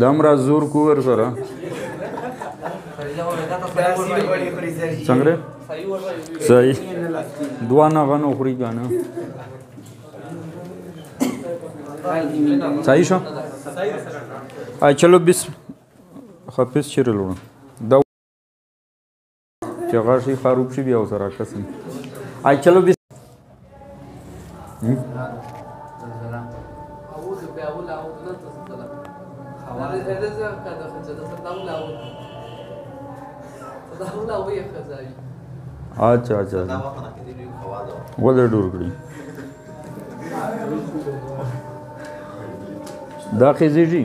دمرا زور کو ور سره څنګه صحیح دوا نه غنو خوري غنو صحیح شو آی چلو بس خپس چیرې لوړم چې هغه شي خروب شي بیا وسره قسم آی چلو بس اچھا اچھا ولې ډور کړی دا خېزې جی